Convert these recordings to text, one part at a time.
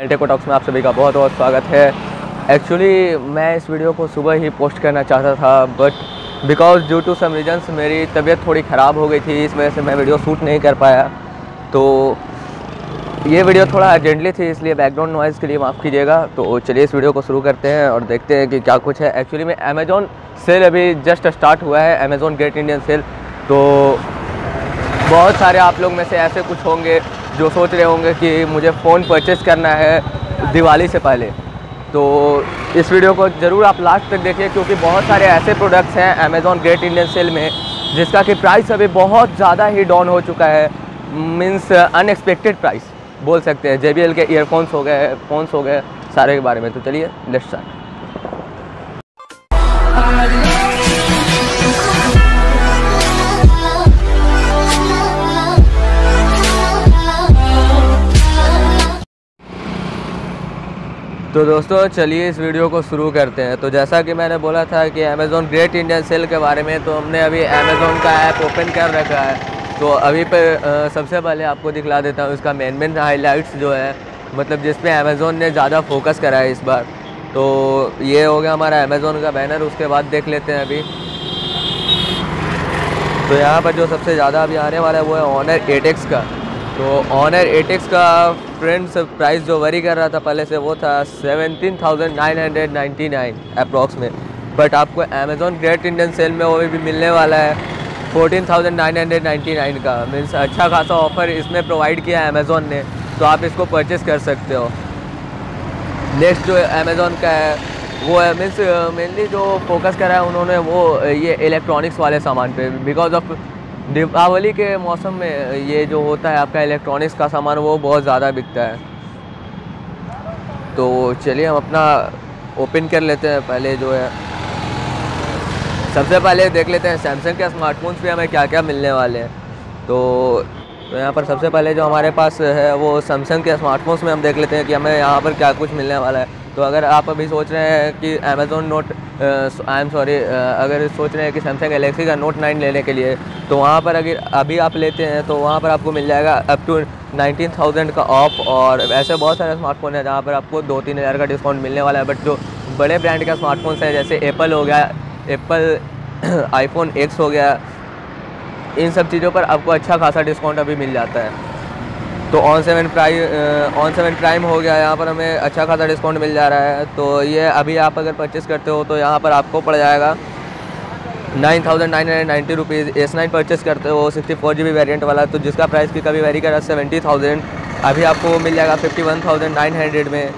टेको टॉक्स में आप सभी का बहुत बहुत स्वागत है। एक्चुअली मैं इस वीडियो को सुबह ही पोस्ट करना चाहता था but because due to some reasons मेरी तबीयत थोड़ी ख़राब हो गई थी, इस वजह से मैं वीडियो शूट नहीं कर पाया। तो ये वीडियो थोड़ा अर्जेंटली थी, इसलिए बैकग्राउंड नॉइज़ के लिए माफ़ कीजिएगा। तो चलिए इस वीडियो को शुरू करते हैं और देखते हैं कि क्या कुछ है। एक्चुअली में अमेज़ोन सेल अभी जस्ट स्टार्ट हुआ है अमेज़ोन ग्रेट इंडियन सेल तो बहुत सारे आप लोग में से ऐसे कुछ होंगे जो सोच रहे होंगे कि मुझे फ़ोन परचेज़ करना है दिवाली से पहले। तो इस वीडियो को ज़रूर आप लास्ट तक देखिए, क्योंकि बहुत सारे ऐसे प्रोडक्ट्स हैं अमेज़ॉन ग्रेट इंडियन सेल में, जिसका कि प्राइस अभी बहुत ज़्यादा ही डाउन हो चुका है मीन्स अनएक्सपेक्टेड प्राइस बोल सकते हैं। जेबीएल के ईयरफोन्स हो गए फ़ोन्स हो गए, सारे के बारे में। तो चलिए लेट्स स्टार्ट तो दोस्तों, चलिए इस वीडियो को शुरू करते हैं। तो जैसा कि मैंने बोला था कि अमेज़ॉन ग्रेट इंडियन सेल के बारे में तो हमने अभी अमेज़ॉन का ऐप ओपन कर रखा है। तो अभी पे सबसे पहले आपको दिखला देता हूँ इसका मेन मेन हाईलाइट्स जो है। मतलब जिस पे अमेज़ॉन ने ज़्यादा फोकस करा है इस बार। तो ये हो गया हमारा अमेज़ॉन का बैनर उसके बाद देख लेते हैं अभी। तो यहाँ पर जो सबसे ज़्यादा अभी आने वाला है, वो है ऑनर एटेक्स का। तो ऑनर एटेक्स का फ्रेंड्स प्राइस जो वरी कर रहा था पहले से वो था seventeen thousand nine hundred ninety nine approx में। बट आपको अमेज़ॉन ग्रेट इंडियन सेल में वो भी मिलने वाला है fourteen thousand nine hundred ninety nine का। मीन्स अच्छा खासा ऑफ़र इसमें प्रोवाइड किया है अमेज़ॉन ने तो आप इसको परचेज़ कर सकते हो। नेक्स्ट जो अमेज़ॉन का है, वो है मीन्स मेनली जो फोकस करा है उन्होंने वो, ये इलेक्ट्रॉनिक्स वाले सामान पे। बिकॉज़ ऑफ़ दीपावली के मौसम में, ये जो होता है आपका इलेक्ट्रॉनिक्स का सामान, वो बहुत ज़्यादा बिकता है। तो चलिए हम अपना ओपन कर लेते हैं, पहले जो है। सबसे पहले देख लेते हैं सैमसंग के स्मार्टफोन्स पे हमें क्या क्या मिलने वाले हैं। तो तो यहाँ पर सबसे पहले जो हमारे पास है, वो सैमसंग के स्मार्टफोन्स में हम देख लेते हैं कि हमें यहाँ पर क्या कुछ मिलने वाला है। तो अगर आप अभी सोच रहे हैं कि Amazon Note I am sorry अगर सोच रहे हैं कि सैमसंग गलेक्सी का नोट नाइन लेने के लिए तो वहाँ पर अगर अभी आप लेते हैं तो वहाँ पर आपको मिल जाएगा अप टू नाइनटीन थाउज़ेंड का ऑफ़ और ऐसे बहुत सारे स्मार्टफ़ोन हैं जहाँ पर आपको दो तीन हज़ार का डिस्काउंट मिलने वाला है। बट जो बड़े ब्रांड के स्मार्टफोन्स हैं, जैसे एप्पल हो गया एप्पल आईफोन एक्स हो गया, इन सब चीज़ों पर आपको अच्छा खासा डिस्काउंट अभी मिल जाता है। तो On seven Prime On seven Prime हो गया, यहाँ पर हमें अच्छा खासा डिस्काउंट मिल जा रहा है। तो ये अभी आप अगर परचेस करते हो तो यहाँ पर आपको पड़ जाएगा nine thousand nine hundred ninety rupees S nine purchase करते हो sixty four G B variant वाला तो जिसका प्राइस भी कभी वेरी करा सेवेंटी थाउज़ेंड अभी आपको मिल जाएगा fifty one thousand nine hundred में।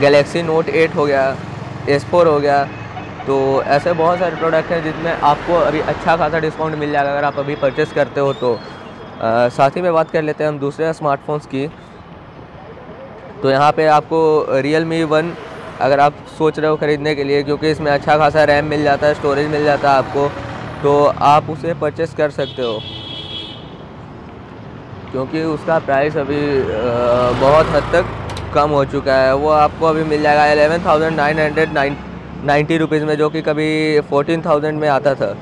गलेक्सी नोट एट हो गया एस फोर हो गया। तो ऐसे बहुत सारे प्रोडक्ट हैं जिसमें आपको अभी अच्छा खासा डिस्काउंट मिल जाएगा, अगर आप अभी परचेस करते हो तो। साथ ही में बात कर लेते हैं हम दूसरे स्मार्टफोन्स की। तो यहाँ पे आपको रियल मी वन अगर आप सोच रहे हो ख़रीदने के लिए, क्योंकि इसमें अच्छा खासा रैम मिल जाता है स्टोरेज मिल जाता है आपको तो आप उसे परचेस कर सकते हो। क्योंकि उसका प्राइस अभी बहुत हद तक कम हो चुका है। वो आपको अभी मिल जाएगा eleven thousand nine hundred nine ninety rupees में, जो कि कभी फोर्टीन थाउज़ेंड में आता था।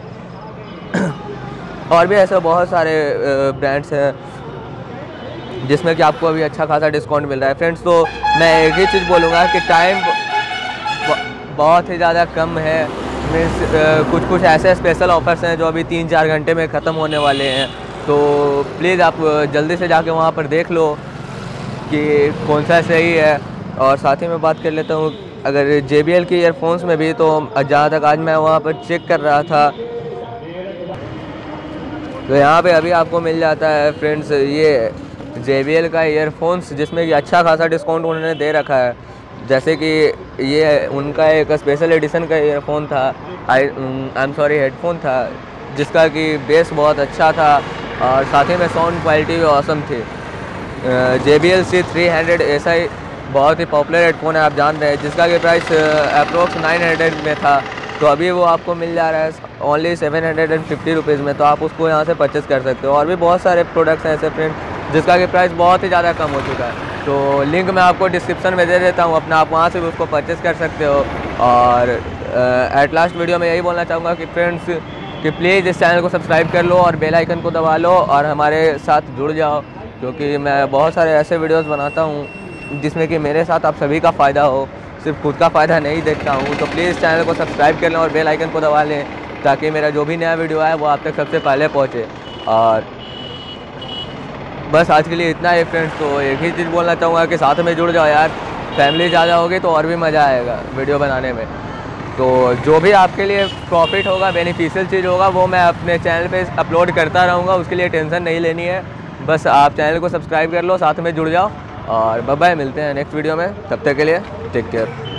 और भी ऐसे बहुत सारे ब्रांड्स हैं, जिसमें कि आपको अभी अच्छा खासा डिस्काउंट मिल रहा है। फ्रेंड्स तो मैं एक ही चीज़ बोलूँगा कि टाइम बहुत ही ज़्यादा कम है। मीन्स कुछ कुछ ऐसे स्पेशल ऑफर्स हैं जो अभी तीन चार घंटे में ख़त्म होने वाले हैं। तो प्लीज़ आप जल्दी से जाके वहाँ पर देख लो कि कौन सा सही है। और साथ ही मैं बात कर लेता हूँ, अगर JBL के ईयरफोन्स में भी तो जहाँ तक आज मैं वहाँ पर चेक कर रहा था तो यहाँ पे अभी आपको मिल जाता है फ्रेंड्स ये JBL का ईयरफोन्स जिसमें कि अच्छा खासा डिस्काउंट उन्होंने दे रखा है। जैसे कि ये उनका एक स्पेशल एडिशन का ईयरफोन था I I am sorry headphone था, जिसका कि बेस बहुत अच्छा था और साथ ही में साउंड क्वालिटी भी औसम थी। J B L C three hundred ऐसा ही बहुत ही पॉपुलर हेडफोन है, आप जान रहे हैं, जिसका कि प्राइस अप्रोक्स नाइन हंड्रेड में था। तो अभी वो आपको मिल जा रहा है only seven hundred and fifty rupees में तो आप उसको यहाँ से परचेज़ कर सकते हो। और भी बहुत सारे प्रोडक्ट्स हैं ऐसे फ्रेंड जिसका कि प्राइस बहुत ही ज़्यादा कम हो चुका है। तो लिंक मैं आपको डिस्क्रिप्शन में दे देता हूँ, अपना आप वहाँ से भी उसको परचेज़ कर सकते हो। और एट लास्ट वीडियो में यही बोलना चाहूँगा कि फ्रेंड्स कि प्लीज़ इस चैनल को सब्सक्राइब कर लो और बेल आइकन को दबा लो और हमारे साथ जुड़ जाओ, क्योंकि मैं बहुत सारे ऐसे वीडियोस बनाता हूँ, जिसमें कि मेरे साथ आप सभी का फ़ायदा हो। सिर्फ़ खुद का फ़ायदा नहीं देखता हूँ। तो प्लीज़ चैनल को सब्सक्राइब कर लें और बेल आइकन को दबा लें, ताकि मेरा जो भी नया वीडियो आए वो आप तक सबसे पहले पहुँचे। और बस आज के लिए इतना है फ्रेंड्स तो एक ही चीज़ बोलना चाहूँगा कि साथ में जुड़ जाओ यार। फैमिली ज़्यादा होगी तो और भी मज़ा आएगा वीडियो बनाने में। तो जो भी आपके लिए प्रॉफिट होगा बेनिफिशियल चीज़ होगा, वो मैं अपने चैनल पे अपलोड करता रहूँगा, उसके लिए टेंशन नहीं लेनी है। बस आप चैनल को सब्सक्राइब कर लो, साथ में जुड़ जाओ। और बाय मिलते हैं नेक्स्ट वीडियो में। तब तक के लिए टेक केयर